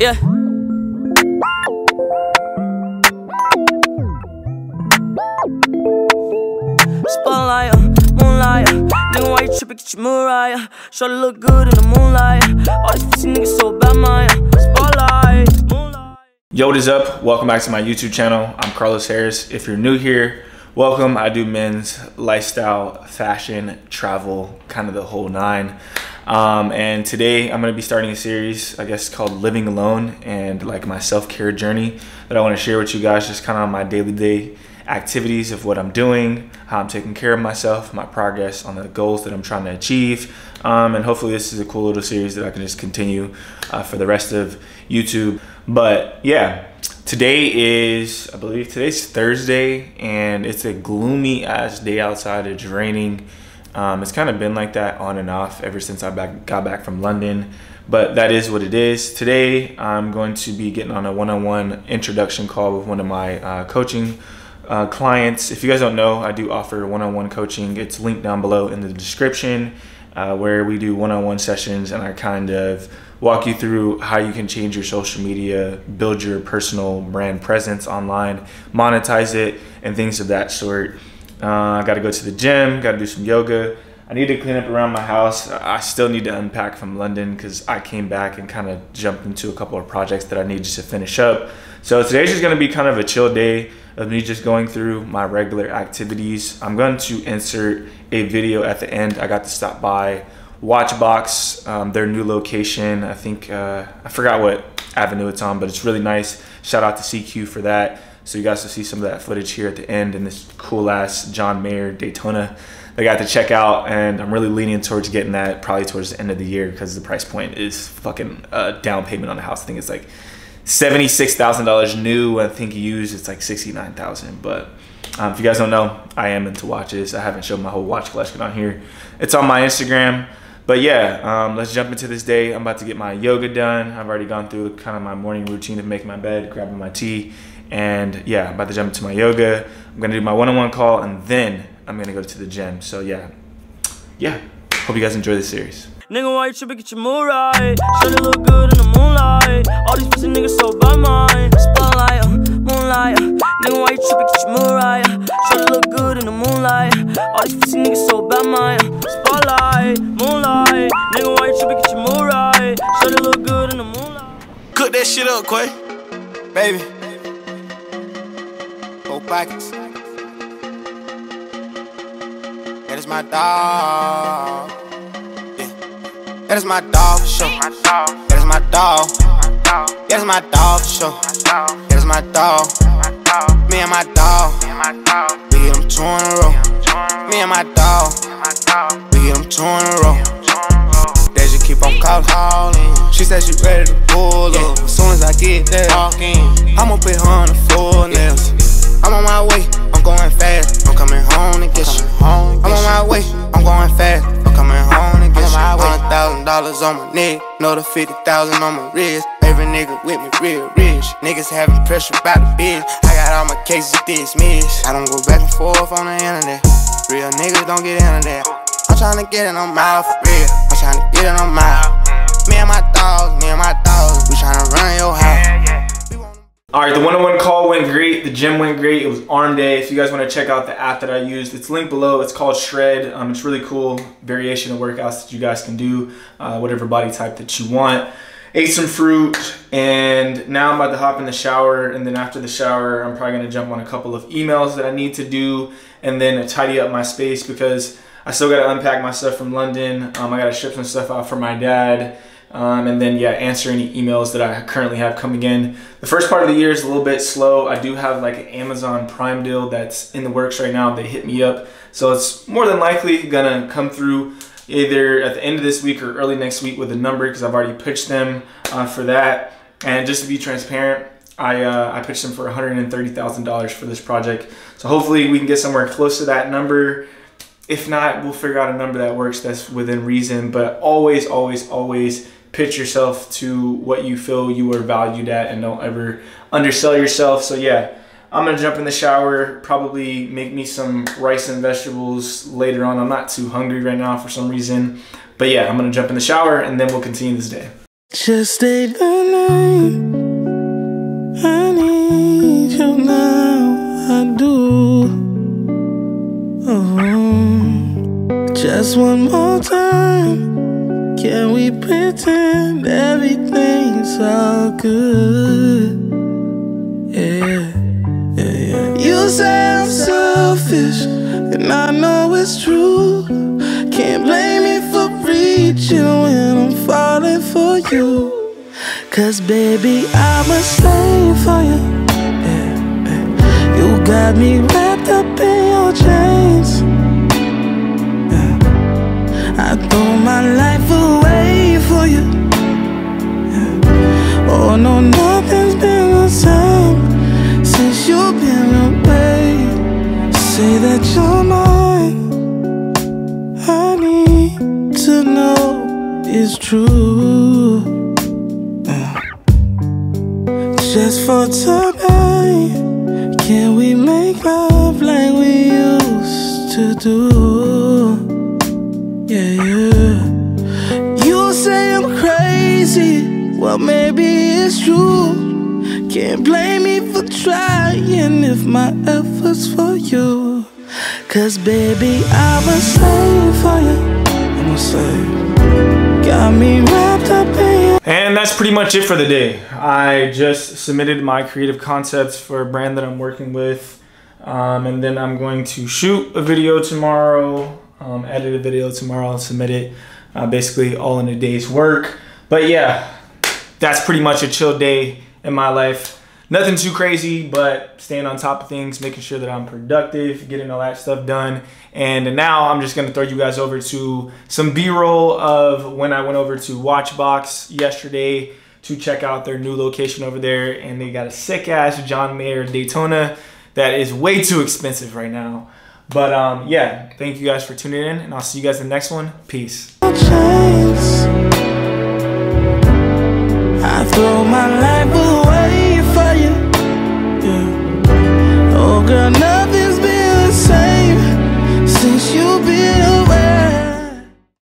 Yeah. Spotlight, uh, moonlight. uh, Nigga, why you tripping? Get your Mariah. Show look good in the moonlight. All these pussy niggas so bad, my uh, spotlight, moonlight. Yo, what is up? Welcome back to my YouTube channel. I'm Carlos Harris. If you're new here, welcome. I do men's lifestyle, fashion, travel, kind of the whole nine. Um, and today I'm going to be starting a series, I guess, called Living Alone and like my self care journey that I want to share with you guys, just kind of my daily day activities of what I'm doing, how I'm taking care of myself, my progress on the goals that I'm trying to achieve. Um, and hopefully, this is a cool little series that I can just continue uh, for the rest of YouTube. But yeah, today is, I believe today's Thursday, and it's a gloomy ass day outside. It's raining. Um, it's kind of been like that on and off ever since I back, got back from London. But that is what it is. Today, I'm going to be getting on a one on one introduction call with one of my uh, coaching uh, clients. If you guys don't know, I do offer one on one coaching. It's linked down below in the description uh, where we do one on one sessions and I kind of walk you through how you can change your social media, build your personal brand presence online, monetize it, and things of that sort. Uh, I got to go to the gym, got to do some yoga. I need to clean up around my house. I still need to unpack from London because I came back and kind of jumped into a couple of projects that I need just to finish up. So today's just going to be kind of a chill day of me just going through my regular activities. I'm going to insert a video at the end. I got to stop by Watchbox, um, their new location. I think, uh, I forgot what avenue it's on, but it's really nice. Shout out to CQ for that. So you guys will see some of that footage here at the end and this cool ass John Mayer Daytona that I got to check out and I'm really leaning towards getting that probably towards the end of the year because the price point is fucking uh, down payment on the house. I think it's like $76,000 new. I think used it's like 69,000. But um, if you guys don't know, I am into watches. I haven't shown my whole watch collection on here. It's on my Instagram. But yeah, um, let's jump into this day. I'm about to get my yoga done. I've already gone through kind of my morning routine of making my bed, grabbing my tea, and yeah, I'm about to jump into my yoga. I'm gonna do my one-on-one call, and then I'm gonna go to the gym. So yeah, yeah. Hope you guys enjoy this series. Nigga, why you tripping? Get your mood right. Should look good in the moonlight. All these pussy niggas so bad, mine. Spotlight, uh, moonlight. Uh. Nigga, why you tripping? Get your mood right. Should look good in the moonlight. All these pussy niggas so bad, mine. Spotlight, moonlight. Nigga, why you tripping? Get your mood right. Should look good in the moonlight. Cook that shit up, Quay. Baby. Pockets. That is my dog. Yeah. That is my dog for sure. That is my dog. That is my dog for sure. That is my dog. Me and my dog. We get them two in a row. Me and my dog. We get them two in a row. That she keep on calling. She said she ready to pull up. As soon as I get there, I'ma put her on the floor nails. I'm on my way, I'm going fast. I'm coming home to get you. I'm on my way, I'm going fast. I'm coming home to get you. Hundred thousand dollars on my neck, another fifty thousand on my wrist. Every nigga with me real rich. Niggas having pressure about the bitch. I got all my cases dismissed. I don't go back and forth on the internet. Real niggas don't get into that. I'm tryna get it on my for real. I'm tryna get it on my. Me and my dogs, me and my dogs, we tryna run your house. All right, the one-on-one call went great. The gym went great. It was arm day. If you guys want to check out the app that I used, it's linked below. It's called Shred. Um, it's really cool variation of workouts that you guys can do, uh, whatever body type that you want. Ate some fruit, and now I'm about to hop in the shower. And then after the shower, I'm probably gonna jump on a couple of emails that I need to do, and then tidy up my space because I still gotta unpack my stuff from London. Um, I gotta ship some stuff out for my dad. Um, and then yeah, answer any emails that I currently have coming in. The first part of the year is a little bit slow. I do have like an Amazon Prime deal that's in the works right now. They hit me up, so it's more than likely gonna come through either at the end of this week or early next week with a number because I've already pitched them uh, for that. And just to be transparent, I uh, I pitched them for one hundred and thirty thousand dollars for this project. So hopefully we can get somewhere close to that number. If not, we'll figure out a number that works that's within reason. But always, always, always pitch yourself to what you feel you are valued at and don't ever undersell yourself. So yeah, I'm gonna jump in the shower, probably make me some rice and vegetables later on. I'm not too hungry right now for some reason, But yeah, I'm gonna jump in the shower and then we'll continue this day. Just stay the night. I need you now. I do. Oh, just one more time. Can we pretend everything's all good? Yeah, yeah, yeah. You say I'm selfish, and I know it's true. Can't blame me for reaching when I'm falling for you. Cause baby, I'm a slave for you. You got me wrapped up in your chains. I throw my life Oh no, nothing's been the same since you've been away. Say that you're mine. I need to know it's true. Just for tonight, can we make love like we used to do? Yeah, yeah. Well, maybe it's true. Can't blame me for trying if my efforts for you. Cause baby, I'm a slave for you. I'm a slave. Got me wrapped up in And that's pretty much it for the day. I just submitted my creative concepts for a brand that I'm working with. Um, and then I'm going to shoot a video tomorrow, um, edit a video tomorrow, and submit it. Uh, basically, all in a day's work. But yeah, that's pretty much a chill day in my life. Nothing too crazy, but staying on top of things, making sure that I'm productive, getting all that stuff done. And now I'm just gonna throw you guys over to some B-roll of when I went over to Watchbox yesterday to check out their new location over there. And they got a sick ass John Mayer Daytona that is way too expensive right now. But um, yeah, thank you guys for tuning in, and I'll see you guys in the next one. Peace.